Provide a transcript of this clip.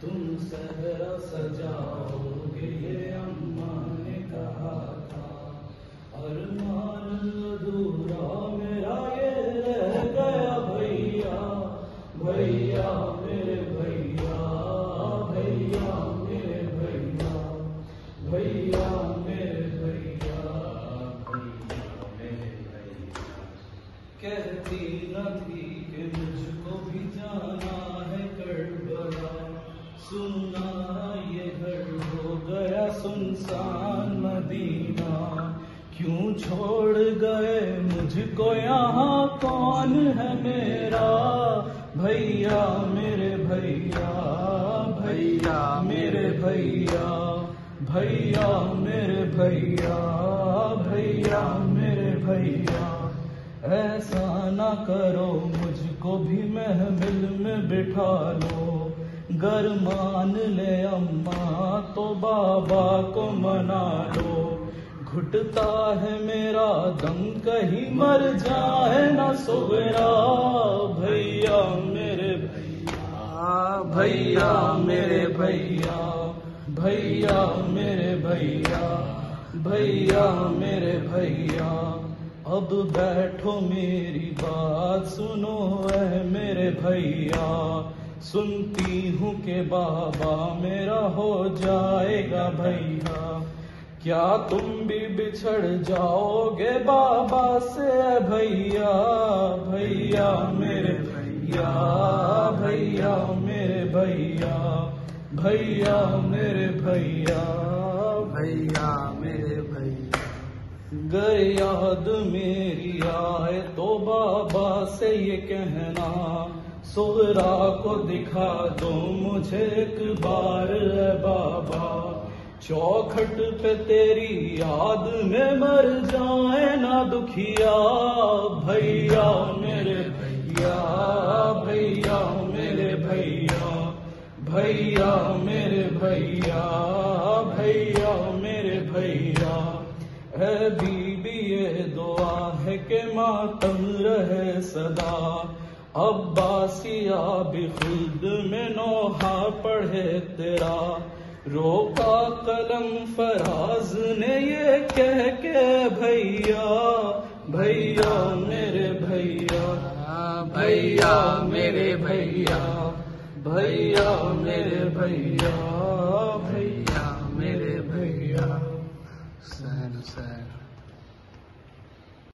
تم سہرا سجاؤ گے یہ اماں نے کہا تھا۔ ارمان سننا، یہ گھر ہو گیا سنسان مدینہ۔ کیوں چھوڑ گئے مجھ کو یہاں؟ کون ہے میرا بھیا؟ میرے بھیا بھیا، میرے بھیا بھیا، میرے بھیا بھیا، میرے بھیا۔ ایسا نہ کرو، مجھ کو بھی محمل میں بٹھا لو۔ گر مان لے اماں تو بابا کو منا لو۔ گھٹتا ہے میرا دم، کہیں مر جائے نہ سغرا۔ بھیا میرے بھیا بھیا میرے بھیا بھیا میرے بھیا بھیا میرے بھیا۔ اب بیٹھو میری بات، سنو اے میرے بھیا۔ سنتی ہوں کہ بابا میرا ہو جائے گا بھیا۔ کیا تم بھی بچھڑ جاؤ گے بابا سے؟ بھیا بھیا میرے بھیا بھیا میرے بھیا بھیا میرے بھیا بھیا میرے بھیا۔ گر یاد میری آئے تو بابا سے یہ کہنا۔ سغرا کو دکھا دو مجھے ایک بار، اے بابا۔ چوکھٹ پہ تیری یاد میں مر جائے نہ دکھیا۔ بھیا میرے بھیا بھیا میرے بھیا۔ بھیا میرے بھیا بھیا میرے بھیا۔ ہے بی بی، یہ دعا ہے کہ ماتم رہے صدا۔ عباسیہ بھی خود میں نوحہ پڑھے تیرا۔ روکا قلم فراز نے یہ کہہ کے، بھیا بھیا میرے بھیا بھیا میرے بھیا بھیا میرے بھیا